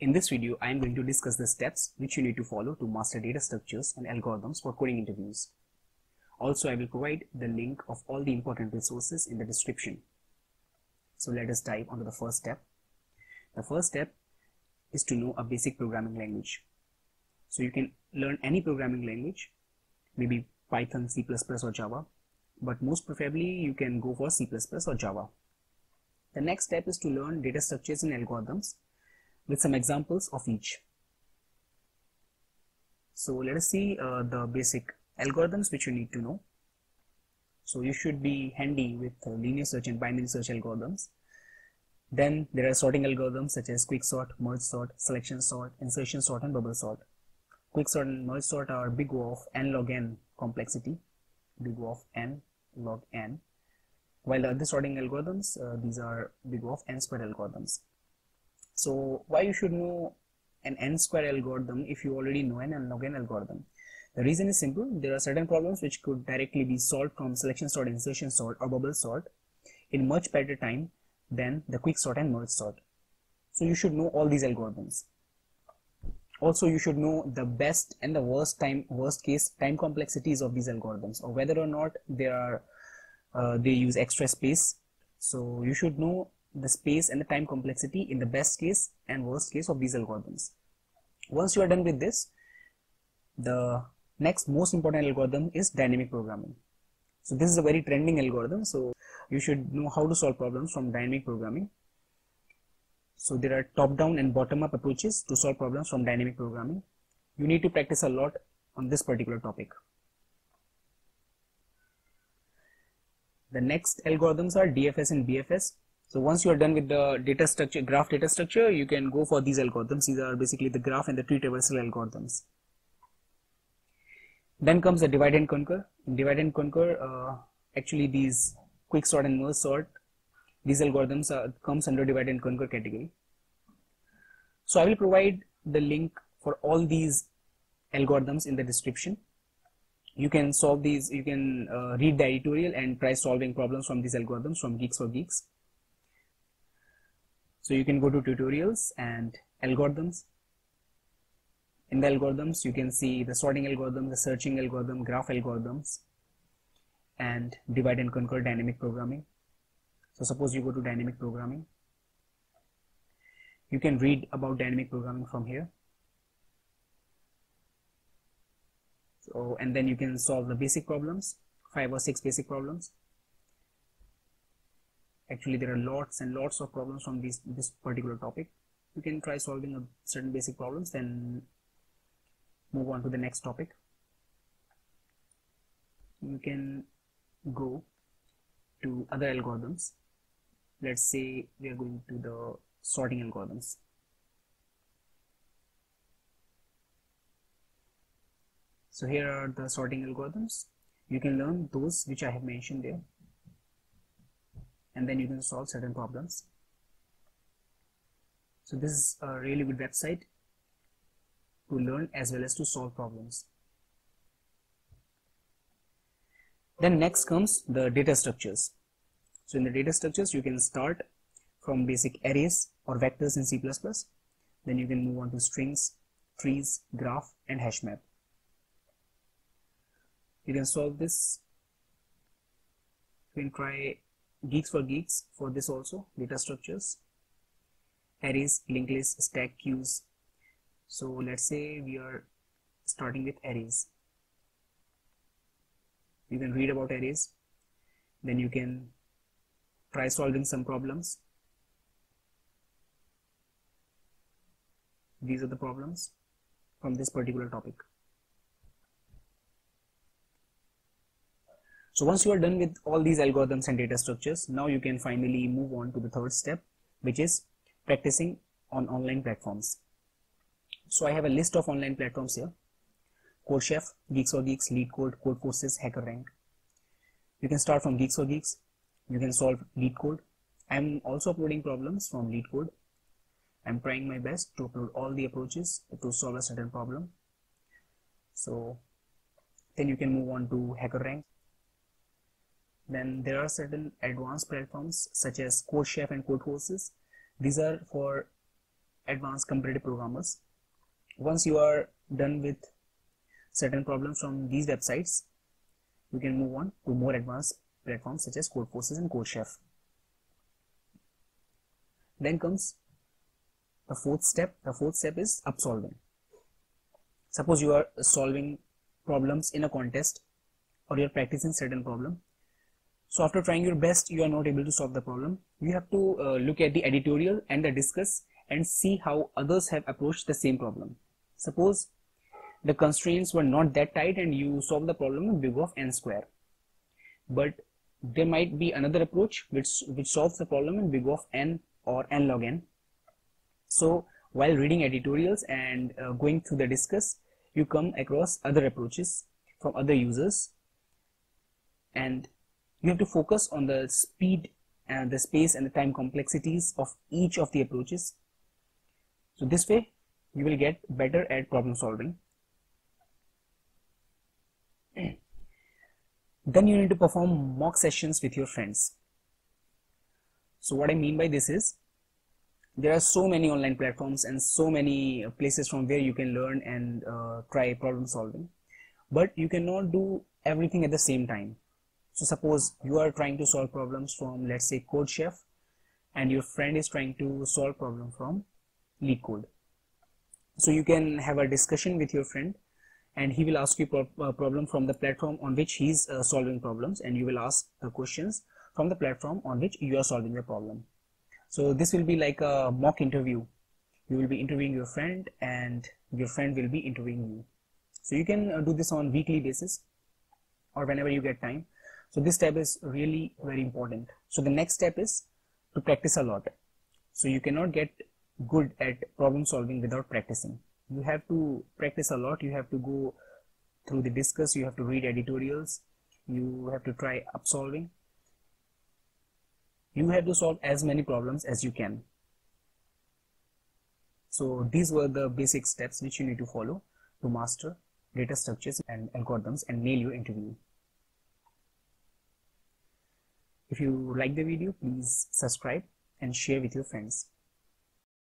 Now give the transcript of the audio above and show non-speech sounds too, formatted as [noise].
In this video, I am going to discuss the steps which you need to follow to master data structures and algorithms for coding interviews. Also, I will provide the link of all the important resources in the description. So let us dive onto the first step. The first step is to know a basic programming language. So you can learn any programming language, maybe Python, C++ or Java, but most preferably you can go for C++ or Java. The next step is to learn data structures and algorithms with some examples of each. So let us see uh, the basic algorithms which you need to know. So you should be handy with uh, linear search and binary search algorithms. Then there are sorting algorithms such as quicksort, merge sort, selection sort, insertion sort and bubble sort. Quicksort and merge sort are big O of n log n complexity, big O of n log n. While the other sorting algorithms, uh, these are big O of n squared algorithms. So why you should know an n square algorithm if you already know an n log n algorithm? The reason is simple. There are certain problems which could directly be solved from selection sort, insertion sort or bubble sort in much better time than the quick sort and merge sort. So you should know all these algorithms. Also, you should know the best and the worst time, worst case time complexities of these algorithms or whether or not they are, uh, they use extra space. So you should know the space and the time complexity in the best case and worst case of these algorithms. Once you are done with this, the next most important algorithm is dynamic programming. So this is a very trending algorithm. So you should know how to solve problems from dynamic programming. So there are top-down and bottom-up approaches to solve problems from dynamic programming. You need to practice a lot on this particular topic. The next algorithms are DFS and BFS. So once you are done with the data structure, graph data structure, you can go for these algorithms. These are basically the graph and the tree traversal algorithms. Then comes the divide and conquer. In divide and conquer, uh, actually these quick sort and merge sort, these algorithms are, comes under divide and conquer category. So I will provide the link for all these algorithms in the description. You can solve these, you can uh, read the editorial and try solving problems from these algorithms from Geeks for Geeks. So you can go to tutorials and algorithms. In the algorithms you can see the sorting algorithm the searching algorithm graph algorithms and divide and conquer dynamic programming. So suppose you go to dynamic programming. You can read about dynamic programming from here. So and then you can solve the basic problems five or six basic problems actually there are lots and lots of problems from this this particular topic. You can try solving a certain basic problems then move on to the next topic. You can go to other algorithms. Let's say we are going to the sorting algorithms. So here are the sorting algorithms. You can learn those which I have mentioned there and then you can solve certain problems so this is a really good website to learn as well as to solve problems. Then next comes the data structures. So in the data structures, you can start from basic arrays or vectors in C++. Then you can move on to strings, trees, graph, and hash map. You can solve this. You can try Geeks for Geeks for this also, data structures, arrays, linked lists, stack queues, so let's say we are starting with arrays. You can read about arrays. Then you can try solving some problems. These are the problems from this particular topic so once you are done with all these algorithms and data structures now you can finally move on to the third step which is practicing on online platforms so I have a list of online platforms here. CodeChef, Geeks for Geeks, LeetCode, Codeforces, HackerRank. You can start from Geeks for Geeks. You can solve LeetCode. I'm also uploading problems from LeetCode. I'm trying my best to upload all the approaches to solve a certain problem. So then you can move on to HackerRank. Then there are certain advanced platforms such as CodeChef and Codeforces. These are for advanced competitive programmers. Once you are done with certain problems from these websites you can move on to more advanced platforms such as Codeforces and CodeChef. Then comes the fourth step. The fourth step is upsolving. Suppose you are solving problems in a contest or you're practicing certain problem so after trying your best you are not able to solve the problem. You have to uh, look at the editorial and the discuss and see how others have approached the same problem. Suppose the constraints were not that tight and you solve the problem in big of n square. But there might be another approach which which solves the problem in big of n or n log n. So while reading editorials and uh, going through the discuss you come across other approaches from other users. And you have to focus on the speed and the space and the time complexities of each of the approaches. So this way you will get better at problem solving. [clears throat] Then you need to perform mock sessions with your friends. So what I mean by this is there are so many online platforms and so many places from where you can learn and uh, try problem solving. But you cannot do everything at the same time so suppose you are trying to solve problems from let's say CodeChef and your friend is trying to solve problem from LeetCode. So you can have a discussion with your friend and he will ask you a uh, problem from the platform on which he's uh, solving problems and you will ask the questions from the platform on which you are solving the problem. So this will be like a mock interview. You will be interviewing your friend and your friend will be interviewing you. So you can uh, do this on weekly basis or whenever you get time so this step is really very important. So the next step is to practice a lot. So you cannot get good at problem solving without practicing. You have to practice a lot. You have to go through the discuss. You have to read editorials. You have to try up solving. You have to solve as many problems as you can. So these were the basic steps which you need to follow to master data structures and algorithms and nail your interview if you like the video please subscribe and share with your friends